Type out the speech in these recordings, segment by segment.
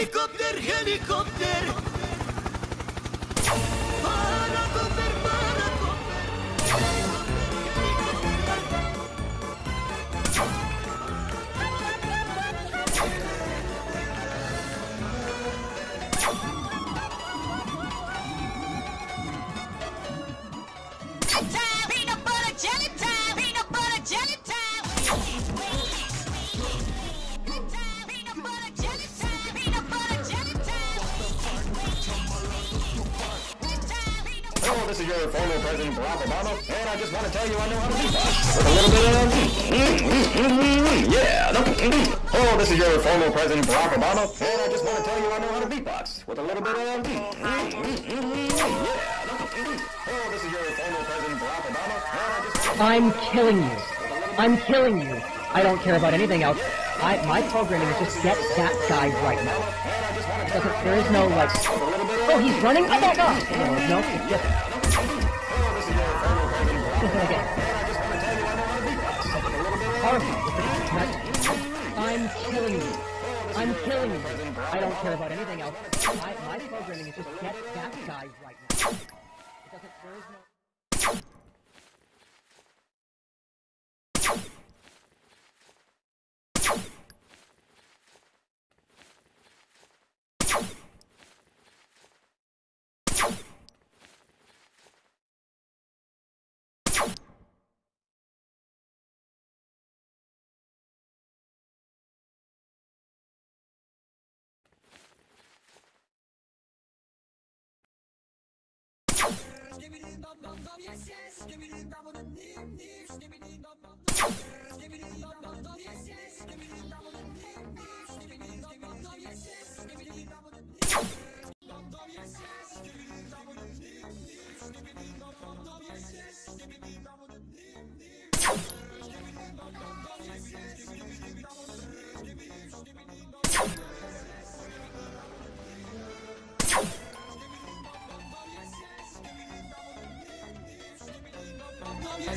Helicópter, helicópter. This is your former President Barack Obama, and I just want to oh, tell you I know how to beatbox. With a little bit of... Yeah! No. Hello, this is your former President Barack Obama, and I just want to tell you I know how to beatbox. With a little bit of... Yeah! No. Hello, this is your former President Barack Obama, and I just... I'm killing you. I'm killing you. I don't care about anything else. I, my programming is just get that guy right now. Doesn't, there is no like, oh he's running. I don't know. No, no, it's just. I'm killing you. I'm killing you. I don't care about anything else. I, my programming is just get that guy right now. It doesn't, there is no. Yes, yes, give me the dum dum dum. Yes, yes, give me the dum dum dum. Yes, yes.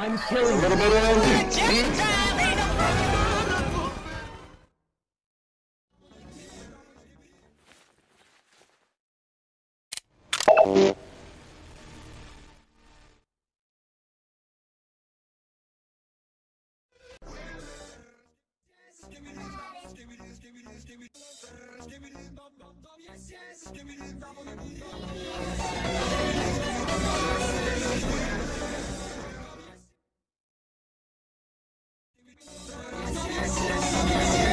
I'm killing you. Thank you. Yes, yes, give me give me. Yes.